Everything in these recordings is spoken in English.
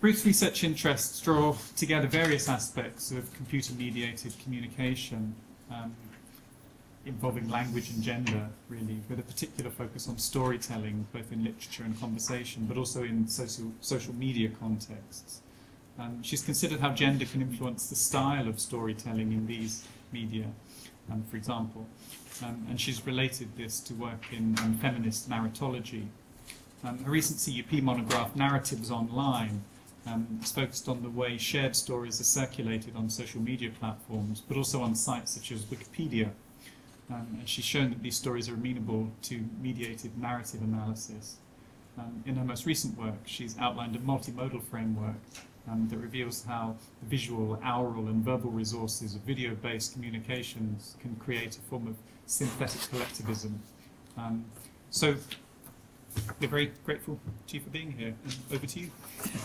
Ruth's research interests draw together various aspects of computer-mediated communication um, involving language and gender, really, with a particular focus on storytelling, both in literature and conversation, but also in social, social media contexts. Um, she's considered how gender can influence the style of storytelling in these media, um, for example. Um, and she's related this to work in um, feminist narratology. Um, her recent CUP monograph, Narratives Online, um, is focused on the way shared stories are circulated on social media platforms, but also on sites such as Wikipedia. Um, and she's shown that these stories are amenable to mediated narrative analysis. Um, in her most recent work, she's outlined a multimodal framework um, that reveals how the visual, aural, and verbal resources of video-based communications can create a form of synthetic collectivism. Um, so we're very grateful to you for being here. Over to you.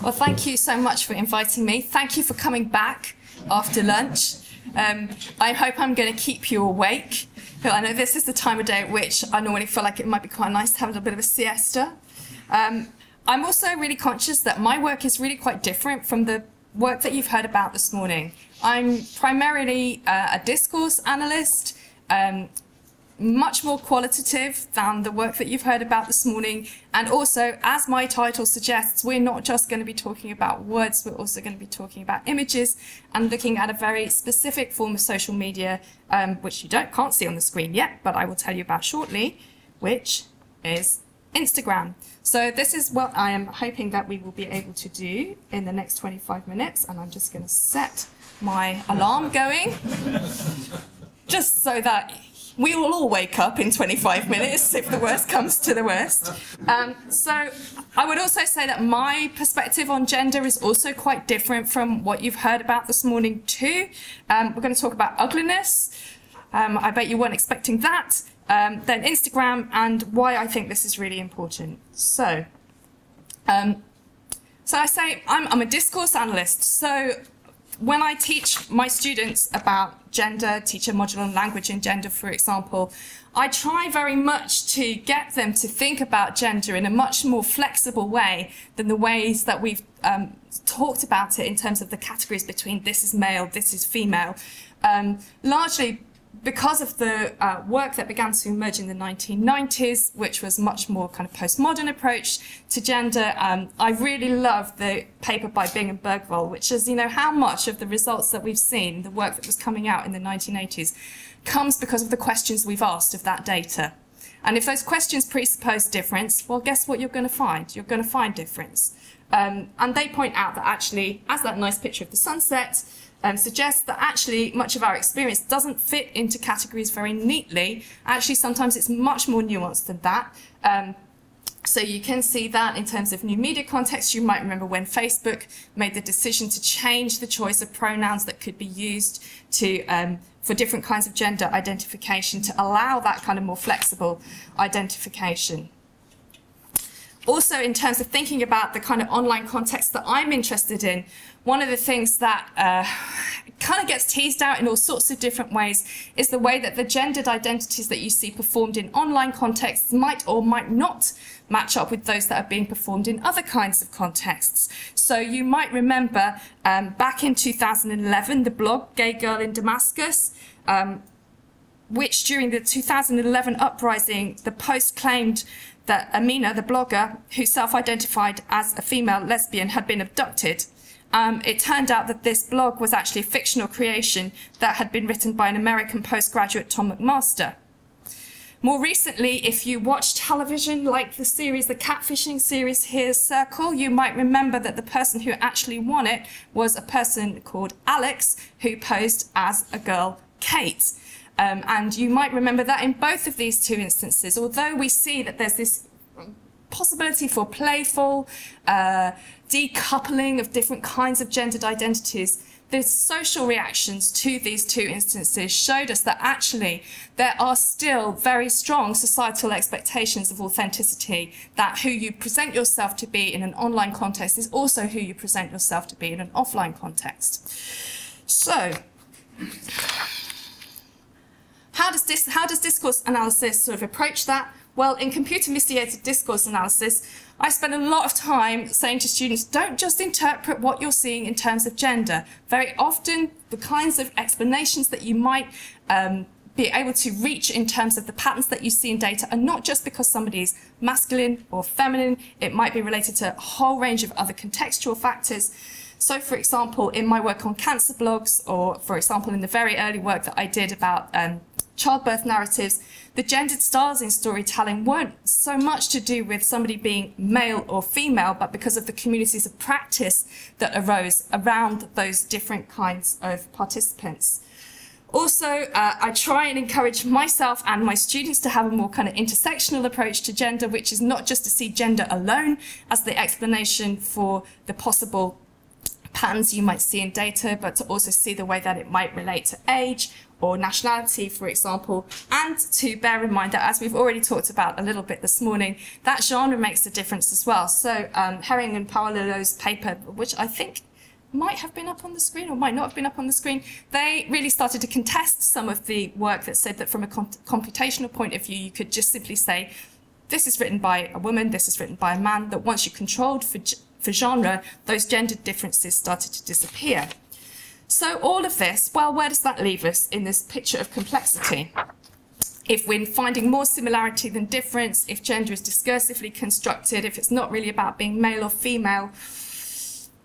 Well, thank you so much for inviting me. Thank you for coming back after lunch. Um, I hope I'm going to keep you awake. I know this is the time of day at which I normally feel like it might be quite nice to have a little bit of a siesta. Um, I'm also really conscious that my work is really quite different from the work that you've heard about this morning. I'm primarily uh, a discourse analyst. Um, much more qualitative than the work that you've heard about this morning. And also, as my title suggests, we're not just going to be talking about words, we're also going to be talking about images and looking at a very specific form of social media, um, which you don't can't see on the screen yet, but I will tell you about shortly, which is Instagram. So this is what I am hoping that we will be able to do in the next 25 minutes. And I'm just going to set my alarm going just so that we will all wake up in 25 minutes if the worst comes to the worst. Um, so I would also say that my perspective on gender is also quite different from what you've heard about this morning too. Um, we're going to talk about ugliness. Um, I bet you weren't expecting that. Um, then Instagram and why I think this is really important. So, um, so I say I'm, I'm a discourse analyst. So when I teach my students about gender, teach a module on language and gender, for example, I try very much to get them to think about gender in a much more flexible way than the ways that we've um, talked about it in terms of the categories between this is male, this is female. Um, largely because of the uh, work that began to emerge in the 1990s, which was much more kind of postmodern approach to gender, um, I really love the paper by Bing and Bergvall, which is, you know, how much of the results that we've seen, the work that was coming out in the 1980s, comes because of the questions we've asked of that data. And if those questions presuppose difference, well, guess what you're going to find? You're going to find difference. Um, and they point out that actually, as that nice picture of the sunset, um, suggests that actually much of our experience doesn't fit into categories very neatly. Actually, sometimes it's much more nuanced than that. Um, so you can see that in terms of new media context, you might remember when Facebook made the decision to change the choice of pronouns that could be used to um, for different kinds of gender identification to allow that kind of more flexible identification. Also, in terms of thinking about the kind of online context that I'm interested in, one of the things that uh, kind of gets teased out in all sorts of different ways is the way that the gendered identities that you see performed in online contexts might or might not match up with those that are being performed in other kinds of contexts. So you might remember um, back in 2011, the blog Gay Girl in Damascus, um, which during the 2011 uprising, the Post claimed that Amina, the blogger, who self-identified as a female lesbian, had been abducted um, it turned out that this blog was actually a fictional creation that had been written by an American postgraduate, Tom MacMaster. More recently, if you watch television like the series, the catfishing series Here's Circle, you might remember that the person who actually won it was a person called Alex who posed as a girl, Kate. Um, and you might remember that in both of these two instances, although we see that there's this possibility for playful uh, decoupling of different kinds of gendered identities, the social reactions to these two instances showed us that actually there are still very strong societal expectations of authenticity, that who you present yourself to be in an online context is also who you present yourself to be in an offline context. So, how does, this, how does discourse analysis sort of approach that? Well, in computer mediated discourse analysis, I spend a lot of time saying to students, don't just interpret what you're seeing in terms of gender. Very often, the kinds of explanations that you might um, be able to reach in terms of the patterns that you see in data are not just because somebody is masculine or feminine, it might be related to a whole range of other contextual factors. So, for example, in my work on cancer blogs, or for example, in the very early work that I did about um, childbirth narratives, the gendered styles in storytelling weren't so much to do with somebody being male or female, but because of the communities of practice that arose around those different kinds of participants. Also, uh, I try and encourage myself and my students to have a more kind of intersectional approach to gender, which is not just to see gender alone as the explanation for the possible patterns you might see in data, but to also see the way that it might relate to age or nationality, for example, and to bear in mind that, as we've already talked about a little bit this morning, that genre makes a difference as well. So um, Herring and Paolillo's paper, which I think might have been up on the screen or might not have been up on the screen, they really started to contest some of the work that said that from a computational point of view, you could just simply say, this is written by a woman, this is written by a man, that once you controlled for, for genre, those gender differences started to disappear. So all of this, well, where does that leave us in this picture of complexity? If we're finding more similarity than difference, if gender is discursively constructed, if it's not really about being male or female,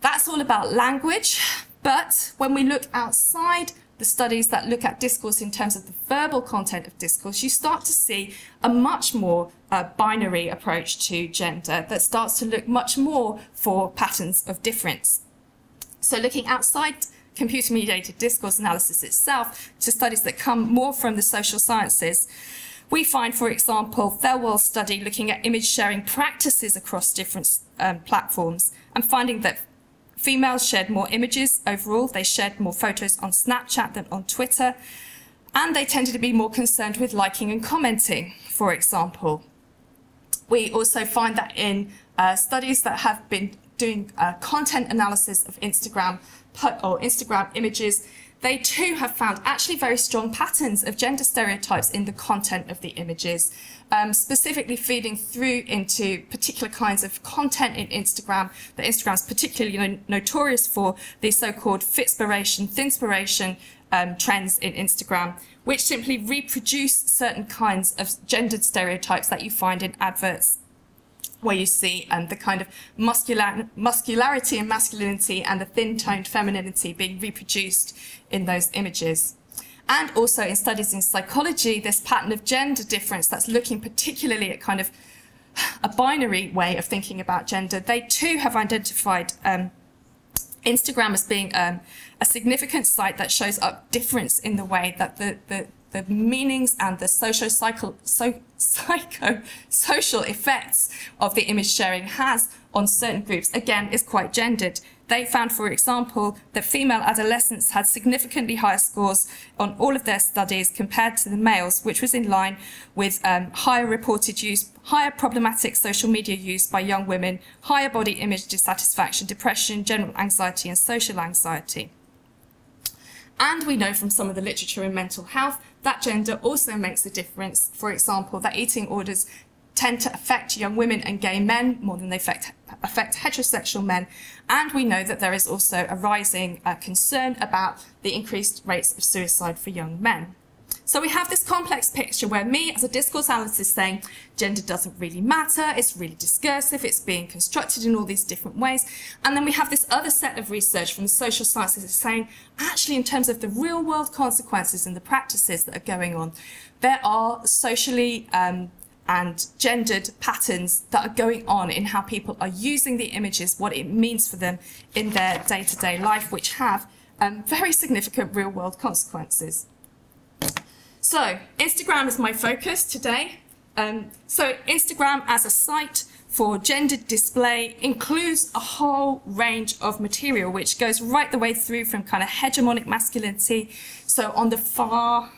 that's all about language. But when we look outside the studies that look at discourse in terms of the verbal content of discourse, you start to see a much more uh, binary approach to gender that starts to look much more for patterns of difference. So looking outside computer mediated discourse analysis itself to studies that come more from the social sciences, we find, for example, Thelwall's study looking at image sharing practices across different um, platforms and finding that females shared more images overall. They shared more photos on Snapchat than on Twitter. And they tended to be more concerned with liking and commenting, for example. We also find that in uh, studies that have been doing uh, content analysis of Instagram or Instagram images, they too have found actually very strong patterns of gender stereotypes in the content of the images, um, specifically feeding through into particular kinds of content in Instagram that Instagram is particularly no notorious for, the so-called fitspiration, thinspiration um, trends in Instagram, which simply reproduce certain kinds of gendered stereotypes that you find in adverts where you see um, the kind of muscular, muscularity and masculinity and the thin-toned femininity being reproduced in those images. And also in studies in psychology, this pattern of gender difference that's looking particularly at kind of a binary way of thinking about gender, they too have identified um, Instagram as being um, a significant site that shows up difference in the way that the, the, the meanings and the social cycle, so, psycho social effects of the image sharing has on certain groups, again, is quite gendered. They found, for example, that female adolescents had significantly higher scores on all of their studies compared to the males, which was in line with um, higher reported use, higher problematic social media use by young women, higher body image dissatisfaction, depression, general anxiety, and social anxiety. And we know from some of the literature in mental health that gender also makes a difference. For example, that eating orders tend to affect young women and gay men more than they affect, affect heterosexual men. And we know that there is also a rising uh, concern about the increased rates of suicide for young men. So we have this complex picture where me as a discourse analyst is saying gender doesn't really matter, it's really discursive, it's being constructed in all these different ways. And then we have this other set of research from the social sciences saying actually in terms of the real world consequences and the practices that are going on, there are socially um, and gendered patterns that are going on in how people are using the images, what it means for them in their day-to-day -day life, which have um, very significant real-world consequences. So Instagram is my focus today. Um, so Instagram as a site for gendered display includes a whole range of material which goes right the way through from kind of hegemonic masculinity. So on the far,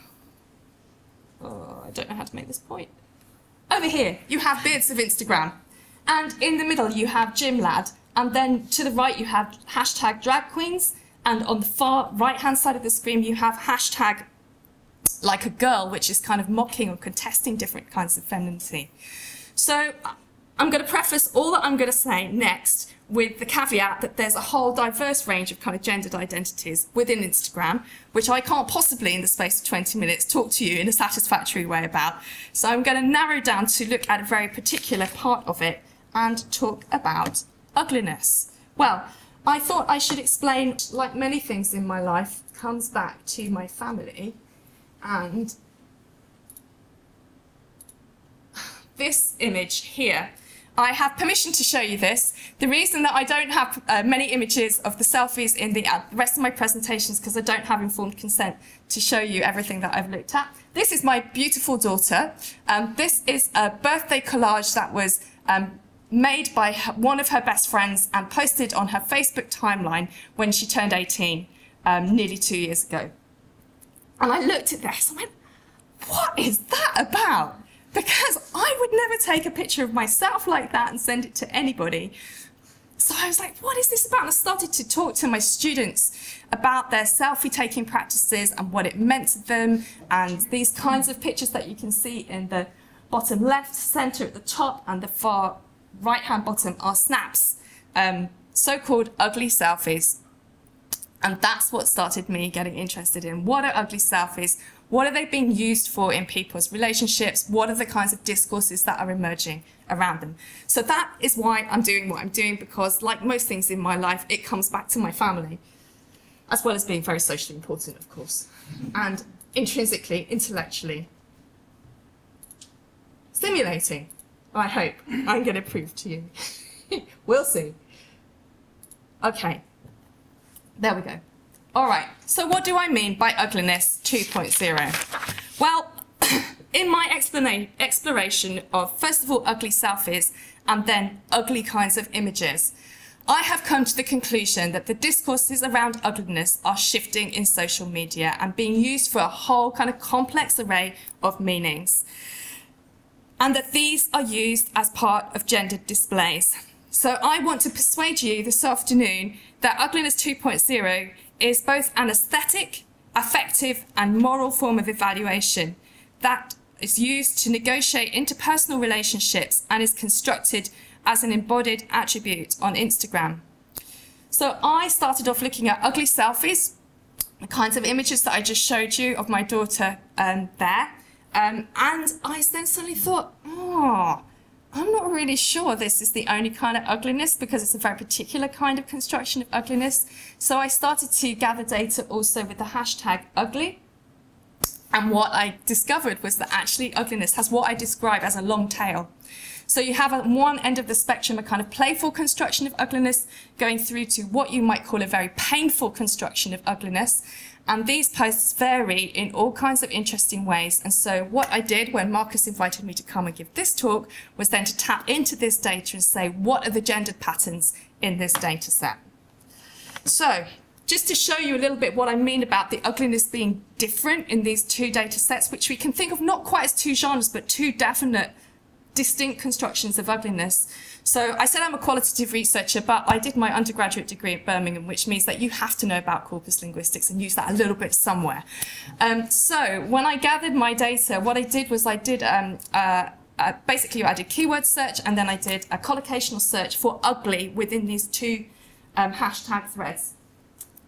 oh, I don't know how to make this point. Over here, you have bits of Instagram. And in the middle, you have gym lad. And then to the right, you have hashtag drag queens. And on the far right hand side of the screen, you have hashtag like a girl, which is kind of mocking or contesting different kinds of femininity. So I'm going to preface all that I'm going to say next with the caveat that there's a whole diverse range of kind of gendered identities within Instagram, which I can't possibly, in the space of 20 minutes, talk to you in a satisfactory way about. So I'm going to narrow down to look at a very particular part of it and talk about ugliness. Well, I thought I should explain, like many things in my life, comes back to my family and this image here. I have permission to show you this. The reason that I don't have uh, many images of the selfies in the uh, rest of my presentations because I don't have informed consent to show you everything that I've looked at. This is my beautiful daughter. Um, this is a birthday collage that was um, made by her, one of her best friends and posted on her Facebook timeline when she turned 18 um, nearly two years ago. And I looked at this and went, what is that about? because I would never take a picture of myself like that and send it to anybody. So I was like, what is this about? And I started to talk to my students about their selfie taking practices and what it meant to them and these kinds of pictures that you can see in the bottom left, center at the top, and the far right hand bottom are snaps, um, so called ugly selfies. And that's what started me getting interested in what are ugly selfies? What are they being used for in people's relationships? What are the kinds of discourses that are emerging around them? So that is why I'm doing what I'm doing because, like most things in my life, it comes back to my family, as well as being very socially important, of course, and intrinsically, intellectually stimulating. I hope. I'm going to prove to you. we'll see. Okay. There we go. All right, so what do I mean by ugliness 2.0? Well, in my exploration of, first of all, ugly selfies and then ugly kinds of images, I have come to the conclusion that the discourses around ugliness are shifting in social media and being used for a whole kind of complex array of meanings. And that these are used as part of gendered displays. So I want to persuade you this afternoon that Ugliness 2.0 is both an aesthetic, affective, and moral form of evaluation that is used to negotiate interpersonal relationships and is constructed as an embodied attribute on Instagram. So I started off looking at ugly selfies, the kinds of images that I just showed you of my daughter um, there. Um, and I then suddenly thought, oh, I'm not really sure this is the only kind of ugliness because it's a very particular kind of construction of ugliness. So I started to gather data also with the hashtag ugly. And what I discovered was that actually ugliness has what I describe as a long tail. So you have at one end of the spectrum a kind of playful construction of ugliness going through to what you might call a very painful construction of ugliness. And these posts vary in all kinds of interesting ways. And so what I did when Marcus invited me to come and give this talk was then to tap into this data and say, what are the gendered patterns in this data set? So just to show you a little bit what I mean about the ugliness being different in these two data sets, which we can think of not quite as two genres, but two definite distinct constructions of ugliness. So I said I'm a qualitative researcher, but I did my undergraduate degree at Birmingham, which means that you have to know about corpus linguistics and use that a little bit somewhere. Um, so when I gathered my data, what I did was I did um, uh, uh, basically I did keyword search and then I did a collocational search for ugly within these two um, hashtag threads.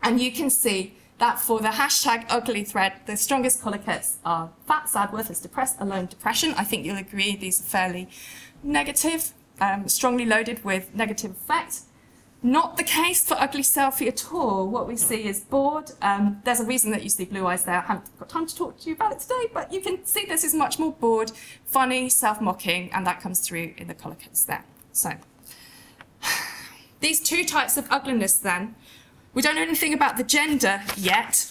And you can see that for the hashtag ugly thread, the strongest collocates are fat, sad, worthless, depressed, alone, depression. I think you'll agree these are fairly negative, um, strongly loaded with negative effect. Not the case for ugly selfie at all. What we see is bored. Um, there's a reason that you see blue eyes there. I haven't got time to talk to you about it today, but you can see this is much more bored, funny, self-mocking, and that comes through in the colour codes there. So, these two types of ugliness then we don't know anything about the gender yet,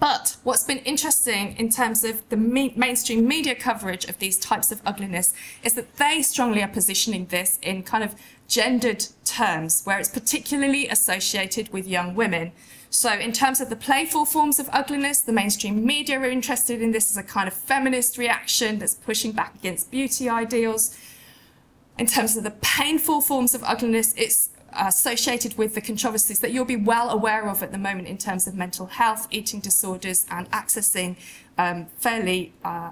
but what's been interesting in terms of the me mainstream media coverage of these types of ugliness is that they strongly are positioning this in kind of gendered terms, where it's particularly associated with young women. So in terms of the playful forms of ugliness, the mainstream media are interested in this as a kind of feminist reaction that's pushing back against beauty ideals. In terms of the painful forms of ugliness, it's associated with the controversies that you'll be well aware of at the moment in terms of mental health, eating disorders, and accessing um, fairly, uh,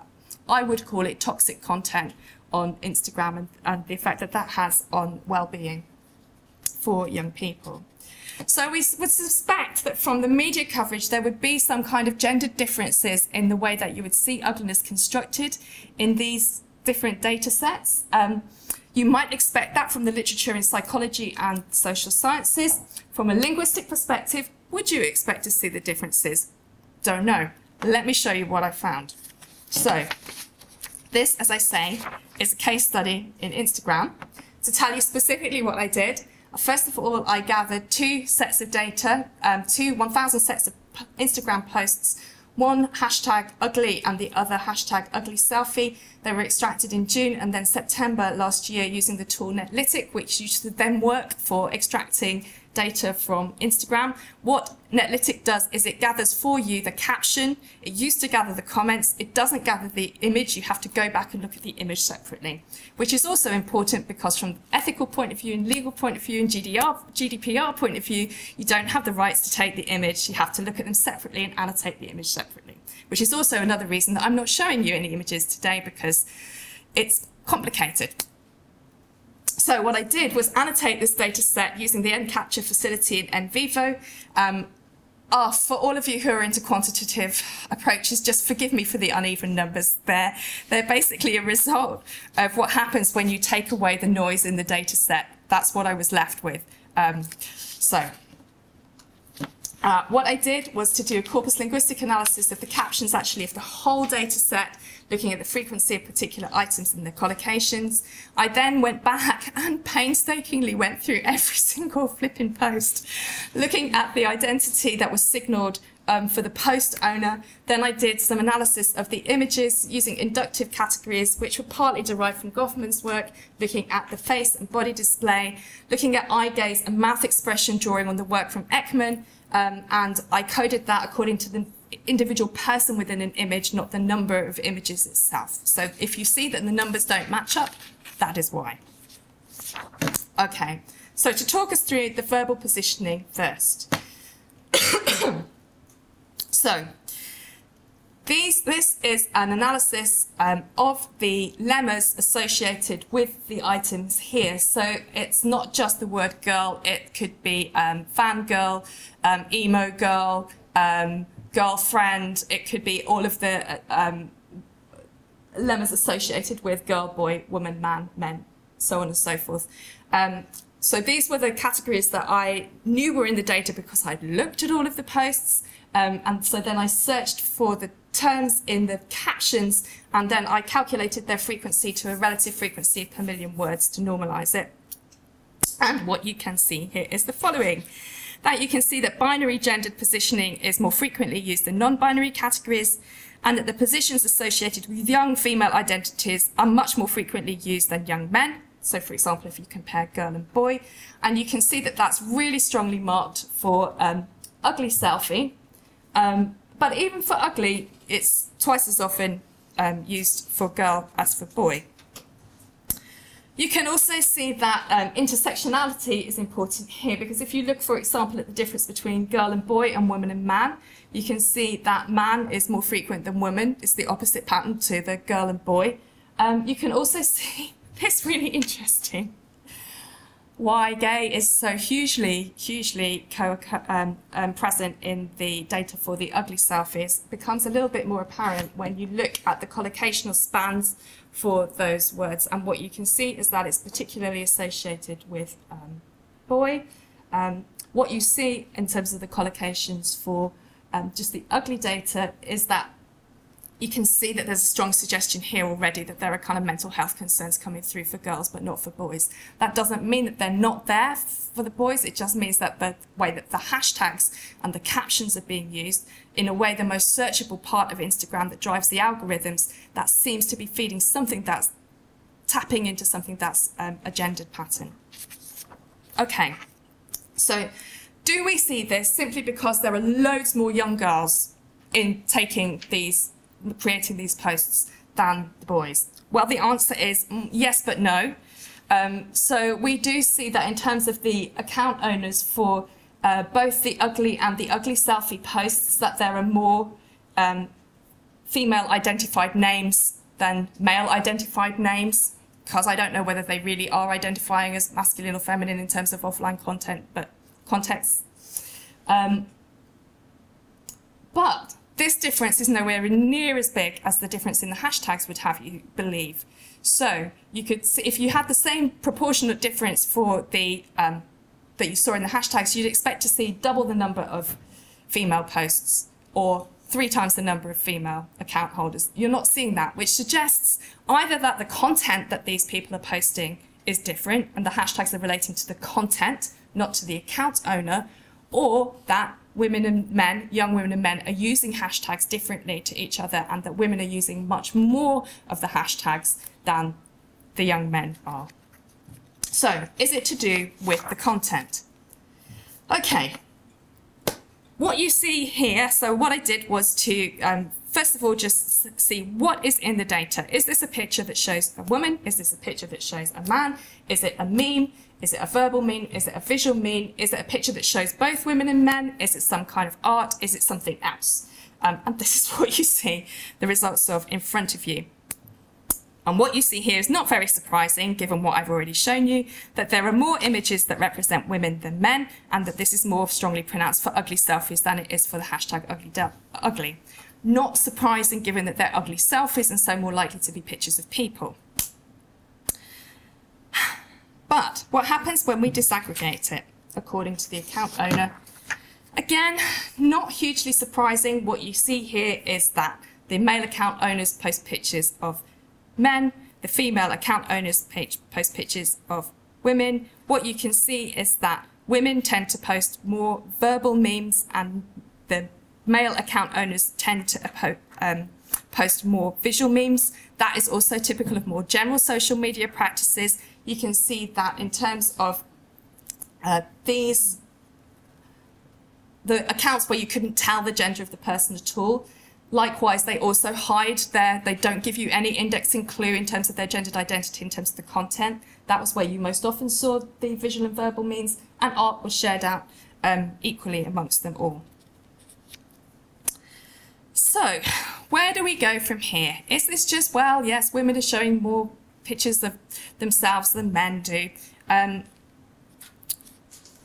I would call it toxic content on Instagram and, and the effect that that has on well-being for young people. So we would suspect that from the media coverage there would be some kind of gendered differences in the way that you would see ugliness constructed in these different data sets. Um, you might expect that from the literature in psychology and social sciences. From a linguistic perspective, would you expect to see the differences? Don't know. Let me show you what I found. So, this, as I say, is a case study in Instagram. To tell you specifically what I did, first of all, I gathered two sets of data, um, two 1,000 sets of Instagram posts, one hashtag ugly and the other hashtag ugly selfie. They were extracted in June and then September last year using the tool Netlytic, which used to then work for extracting data from Instagram. What Netlytic does is it gathers for you the caption. It used to gather the comments. It doesn't gather the image. You have to go back and look at the image separately, which is also important because from ethical point of view and legal point of view and GDR, GDPR point of view, you don't have the rights to take the image. You have to look at them separately and annotate the image separately, which is also another reason that I'm not showing you any images today because it's complicated. So what I did was annotate this data set using the NCapture facility in NVivo. Um, oh, for all of you who are into quantitative approaches, just forgive me for the uneven numbers there. They're basically a result of what happens when you take away the noise in the data set. That's what I was left with. Um, so uh, what I did was to do a corpus linguistic analysis of the captions actually of the whole data set looking at the frequency of particular items in the collocations. I then went back and painstakingly went through every single flipping post, looking at the identity that was signaled um, for the post owner. Then I did some analysis of the images using inductive categories, which were partly derived from Goffman's work, looking at the face and body display, looking at eye gaze and mouth expression, drawing on the work from Ekman, um, and I coded that according to the individual person within an image, not the number of images itself. So if you see that the numbers don't match up, that is why. Okay, so to talk us through the verbal positioning first. so, these, this is an analysis um, of the lemmas associated with the items here. So it's not just the word girl, it could be um, fangirl, um, emo girl, um, girlfriend, it could be all of the uh, um, lemmas associated with girl, boy, woman, man, men, so on and so forth. Um, so these were the categories that I knew were in the data because I'd looked at all of the posts. Um, and so then I searched for the terms in the captions and then I calculated their frequency to a relative frequency per million words to normalize it. And what you can see here is the following that you can see that binary gendered positioning is more frequently used in non-binary categories and that the positions associated with young female identities are much more frequently used than young men. So for example, if you compare girl and boy, and you can see that that's really strongly marked for um, ugly selfie. Um, but even for ugly, it's twice as often um, used for girl as for boy. You can also see that um, intersectionality is important here because if you look, for example, at the difference between girl and boy and woman and man, you can see that man is more frequent than woman. It's the opposite pattern to the girl and boy. Um, you can also see this really interesting why gay is so hugely, hugely um, um, present in the data for the ugly selfies becomes a little bit more apparent when you look at the collocational spans for those words. And what you can see is that it's particularly associated with um, boy. Um, what you see in terms of the collocations for um, just the ugly data is that you can see that there's a strong suggestion here already that there are kind of mental health concerns coming through for girls but not for boys. That doesn't mean that they're not there for the boys, it just means that the way that the hashtags and the captions are being used, in a way the most searchable part of Instagram that drives the algorithms, that seems to be feeding something that's tapping into something that's um, a gendered pattern. Okay, so do we see this simply because there are loads more young girls in taking these creating these posts than the boys? Well, the answer is mm, yes, but no. Um, so we do see that in terms of the account owners for uh, both the ugly and the ugly selfie posts, that there are more um, female identified names than male identified names because I don't know whether they really are identifying as masculine or feminine in terms of offline content, but context. Um, but this difference is nowhere near as big as the difference in the hashtags would have you believe. So you could, if you had the same proportionate difference for the um, that you saw in the hashtags, you'd expect to see double the number of female posts or three times the number of female account holders. You're not seeing that, which suggests either that the content that these people are posting is different and the hashtags are relating to the content, not to the account owner, or that women and men, young women and men, are using hashtags differently to each other and that women are using much more of the hashtags than the young men are. So, is it to do with the content? Okay, what you see here, so what I did was to, um, first of all, just see what is in the data. Is this a picture that shows a woman? Is this a picture that shows a man? Is it a meme? Is it a verbal meme? Is it a visual meme? Is it a picture that shows both women and men? Is it some kind of art? Is it something else? Um, and this is what you see the results of in front of you. And what you see here is not very surprising, given what I've already shown you, that there are more images that represent women than men, and that this is more strongly pronounced for ugly selfies than it is for the hashtag ugly. ugly. Not surprising, given that they're ugly selfies and so more likely to be pictures of people. But what happens when we disaggregate it, according to the account owner? Again, not hugely surprising. What you see here is that the male account owners post pictures of men, the female account owners post pictures of women. What you can see is that women tend to post more verbal memes and the male account owners tend to um, post more visual memes. That is also typical of more general social media practices. You can see that in terms of uh, these, the accounts where you couldn't tell the gender of the person at all, Likewise, they also hide their, they don't give you any indexing clue in terms of their gendered identity, in terms of the content. That was where you most often saw the visual and verbal means, and art was shared out um, equally amongst them all. So, where do we go from here? Is this just, well, yes, women are showing more pictures of themselves than men do? Um,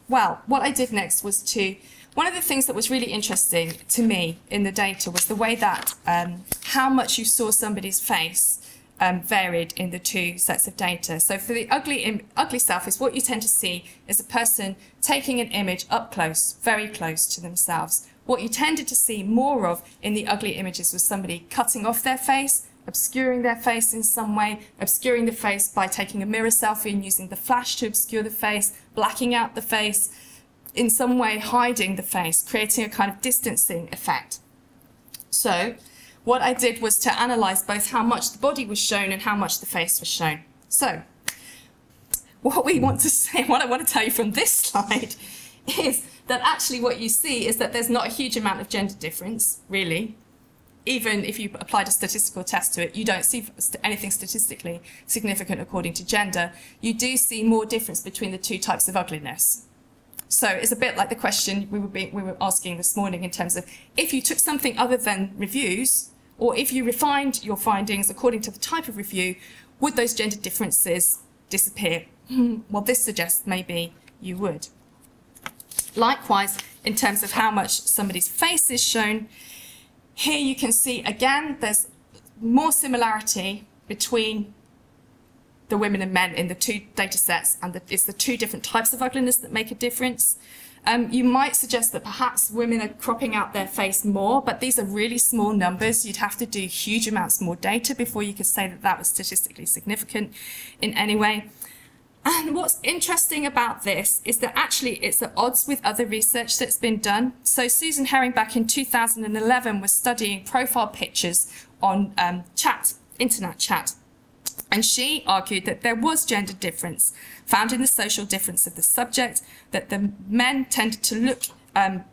well, what I did next was to one of the things that was really interesting to me in the data was the way that um, how much you saw somebody's face um, varied in the two sets of data. So for the ugly, ugly selfies, what you tend to see is a person taking an image up close, very close to themselves. What you tended to see more of in the ugly images was somebody cutting off their face, obscuring their face in some way, obscuring the face by taking a mirror selfie and using the flash to obscure the face, blacking out the face, in some way hiding the face, creating a kind of distancing effect. So what I did was to analyze both how much the body was shown and how much the face was shown. So what we want to say, what I want to tell you from this slide is that actually what you see is that there's not a huge amount of gender difference, really. Even if you applied a statistical test to it, you don't see anything statistically significant according to gender. You do see more difference between the two types of ugliness. So it's a bit like the question we were, being, we were asking this morning in terms of if you took something other than reviews, or if you refined your findings according to the type of review, would those gender differences disappear? Well, this suggests maybe you would. Likewise, in terms of how much somebody's face is shown, here you can see again there's more similarity between the women and men in the two data sets, and the, it's the two different types of ugliness that make a difference. Um, you might suggest that perhaps women are cropping out their face more, but these are really small numbers. You'd have to do huge amounts more data before you could say that that was statistically significant in any way. And what's interesting about this is that actually it's at odds with other research that's been done. So Susan Herring back in 2011 was studying profile pictures on um, chat, internet chat. And she argued that there was gender difference found in the social difference of the subject, that the men tended to look, um,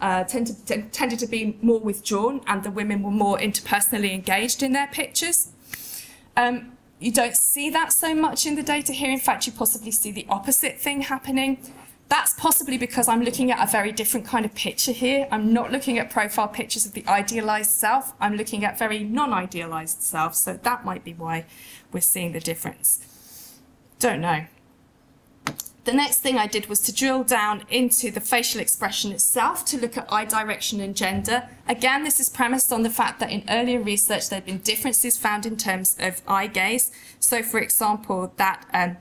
uh, tended, tended to be more withdrawn, and the women were more interpersonally engaged in their pictures. Um, you don't see that so much in the data here. In fact, you possibly see the opposite thing happening. That's possibly because I'm looking at a very different kind of picture here. I'm not looking at profile pictures of the idealized self. I'm looking at very non-idealized self. So that might be why we're seeing the difference. Don't know. The next thing I did was to drill down into the facial expression itself to look at eye direction and gender. Again, this is premised on the fact that in earlier research there have been differences found in terms of eye gaze. So, for example, that um,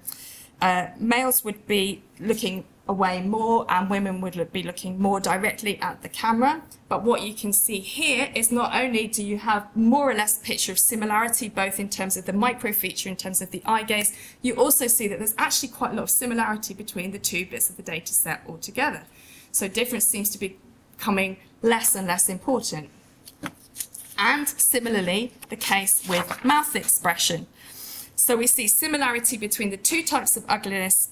uh, males would be looking away more and women would be looking more directly at the camera. But what you can see here is not only do you have more or less picture of similarity, both in terms of the micro feature, in terms of the eye gaze, you also see that there's actually quite a lot of similarity between the two bits of the data set altogether. So difference seems to be becoming less and less important. And similarly, the case with mouth expression. So we see similarity between the two types of ugliness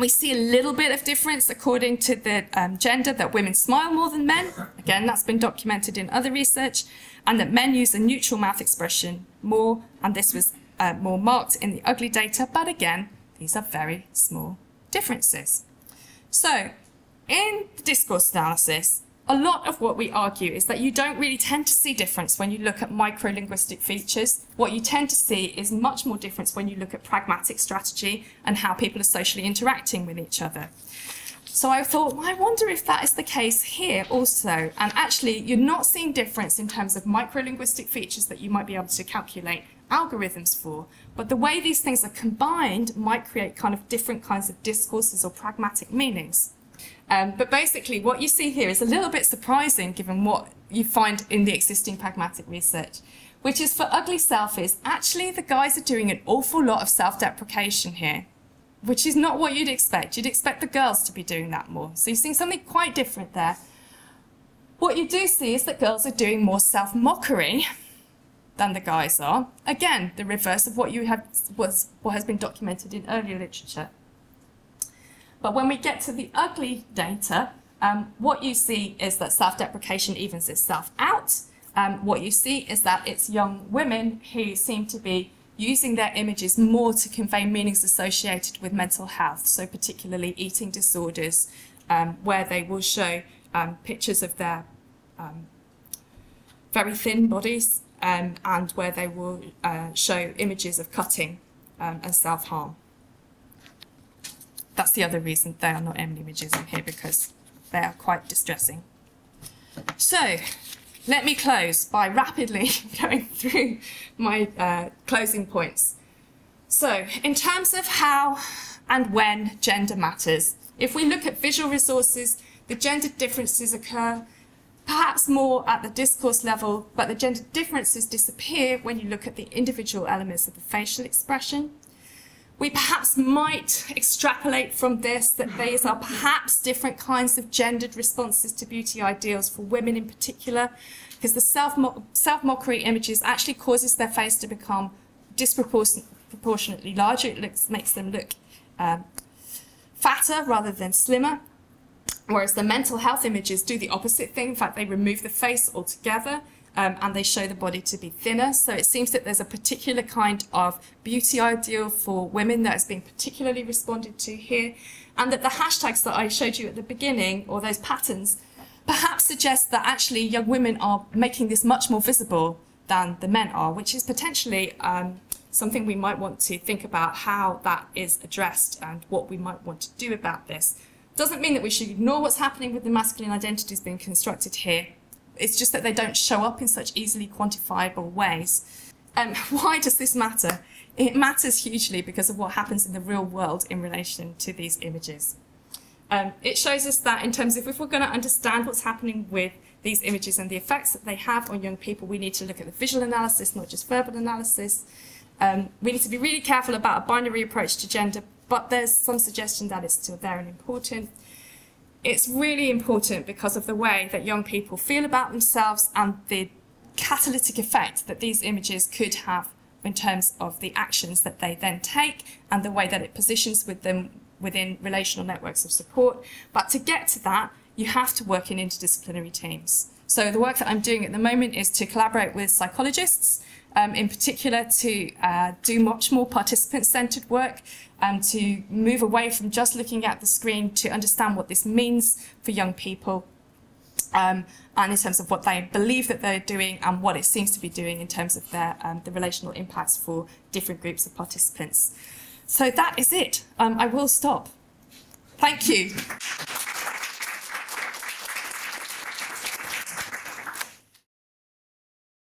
we see a little bit of difference according to the um, gender that women smile more than men. Again, that's been documented in other research. And that men use a neutral mouth expression more, and this was uh, more marked in the ugly data. But again, these are very small differences. So, in the discourse analysis, a lot of what we argue is that you don't really tend to see difference when you look at micro-linguistic features. What you tend to see is much more difference when you look at pragmatic strategy and how people are socially interacting with each other. So I thought, well, I wonder if that is the case here also. And actually, you're not seeing difference in terms of micro-linguistic features that you might be able to calculate algorithms for. But the way these things are combined might create kind of different kinds of discourses or pragmatic meanings. Um, but basically, what you see here is a little bit surprising given what you find in the existing pragmatic research, which is for ugly selfies, actually the guys are doing an awful lot of self-deprecation here, which is not what you'd expect. You'd expect the girls to be doing that more. So you're seeing something quite different there. What you do see is that girls are doing more self-mockery than the guys are. Again, the reverse of what you have was what has been documented in earlier literature. But when we get to the ugly data, um, what you see is that self-deprecation evens itself out. Um, what you see is that it's young women who seem to be using their images more to convey meanings associated with mental health, so particularly eating disorders, um, where they will show um, pictures of their um, very thin bodies um, and where they will uh, show images of cutting and self-harm that's the other reason they are not M images in here because they are quite distressing. So let me close by rapidly going through my uh, closing points. So in terms of how and when gender matters, if we look at visual resources, the gender differences occur perhaps more at the discourse level, but the gender differences disappear when you look at the individual elements of the facial expression. We perhaps might extrapolate from this that these are perhaps different kinds of gendered responses to beauty ideals for women in particular, because the self-mockery images actually causes their face to become disproportionately larger. It looks, makes them look um, fatter rather than slimmer. Whereas the mental health images do the opposite thing. In fact, they remove the face altogether um, and they show the body to be thinner. So it seems that there's a particular kind of beauty ideal for women that has been particularly responded to here, and that the hashtags that I showed you at the beginning, or those patterns, perhaps suggest that actually young women are making this much more visible than the men are, which is potentially um, something we might want to think about how that is addressed and what we might want to do about this. Doesn't mean that we should ignore what's happening with the masculine identities being constructed here, it's just that they don't show up in such easily quantifiable ways. Um, why does this matter? It matters hugely because of what happens in the real world in relation to these images. Um, it shows us that in terms of if we're going to understand what's happening with these images and the effects that they have on young people, we need to look at the visual analysis, not just verbal analysis. Um, we need to be really careful about a binary approach to gender, but there's some suggestion that it's still there and important it's really important because of the way that young people feel about themselves and the catalytic effect that these images could have in terms of the actions that they then take and the way that it positions with them within relational networks of support. But to get to that, you have to work in interdisciplinary teams. So the work that I'm doing at the moment is to collaborate with psychologists um, in particular to uh, do much more participant-centered work, um, to move away from just looking at the screen to understand what this means for young people um, and in terms of what they believe that they're doing and what it seems to be doing in terms of their um, the relational impacts for different groups of participants. So that is it. Um, I will stop. Thank you.